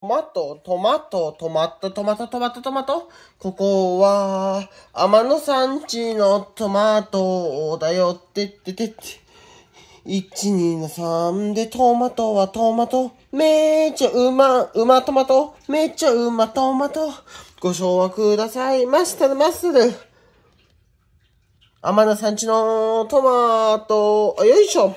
トマト、トマト、トマト、トマト、トマト、トマト。ここは、天野産地のトマトだよってってってって。一、二の三でトマトはトマト。めっちゃうま、うまトマト。めっちゃうまトマト。ご賞はください。マスタル、マスタル。天野産地のトマト、よいしょ。